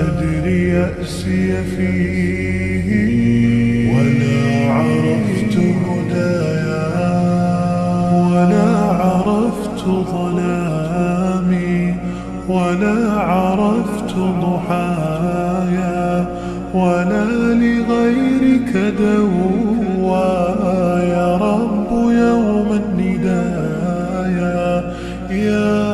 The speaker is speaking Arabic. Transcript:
أدري يأسي فيه. ولا عرفت هدايا. ولا عرفت ظلامي. ولا عرفت ضحايا. ولا لغيرك دوا يا رب يوم الندايا. يا